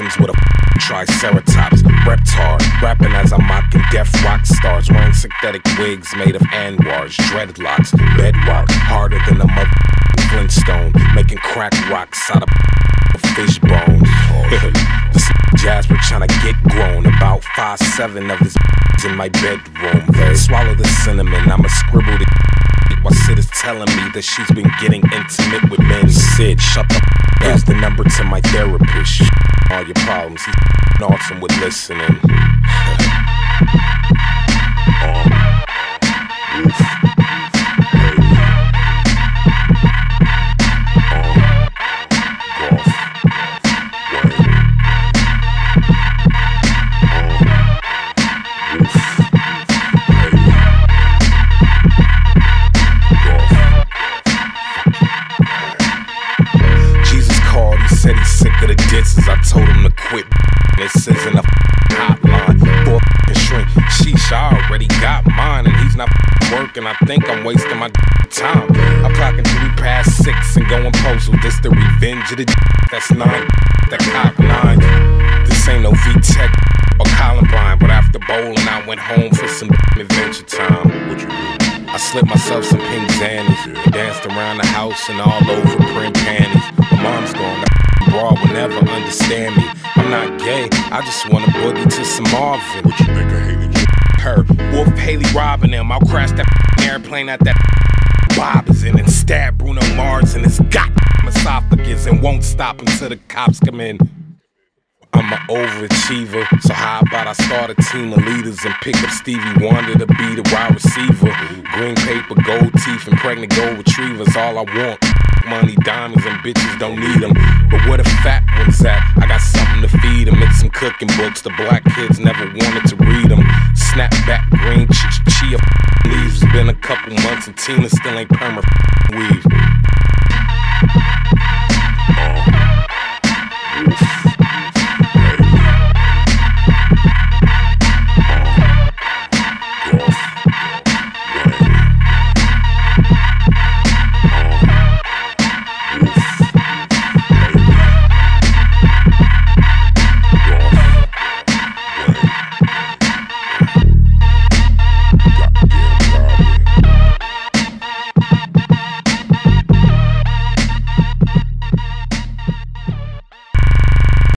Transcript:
triceratops, Reptar, rapping as I'm mocking deaf rock stars, wearing synthetic wigs made of Anwar's, dreadlocks, bedrock, harder than a mother Flintstone, making crack rocks out of fish bones. this Jasper trying to get grown, about five seven of his in my bedroom. Swallow the cinnamon, I'ma scribble the while Sid is telling me that she's been getting intimate with men. Sid, shut the Here's the number to my therapist. All your problems, he's awesome with listening. Said he's sick of the disses. I told him to quit. This isn't a hotline for a shrink. Sheesh, I already got mine, and he's not working. I think I'm wasting my time. I'm clocking three past six and going postal. This the revenge of the that's nine. That cock nine. This ain't no VTech or Columbine, but after bowling, I went home for some adventure time. What you do? I slipped myself some pink zannies and danced around the house and all over print panties. My mom's going, that broad will never understand me. I'm not gay, I just wanna boogie to some Marvin. What you think of hated you? Her, Wolf Haley robbing them. I'll crash that airplane at that B.o.B is in and stab Bruno Mars in his got esophagus and won't stop until the cops come in. I'm an overachiever, so how about I start a team of leaders and pick up Stevie Wonder to be the wide receiver? Green paper, gold teeth, and pregnant gold retrievers, all I want. Money, diamonds, and bitches don't need them. But where the fat ones at? I got something to feed them. It's some cooking books. The black kids never wanted to read them. Snapback, green ch- chia leaves. It's been a couple months and Tina still ain't perma weave.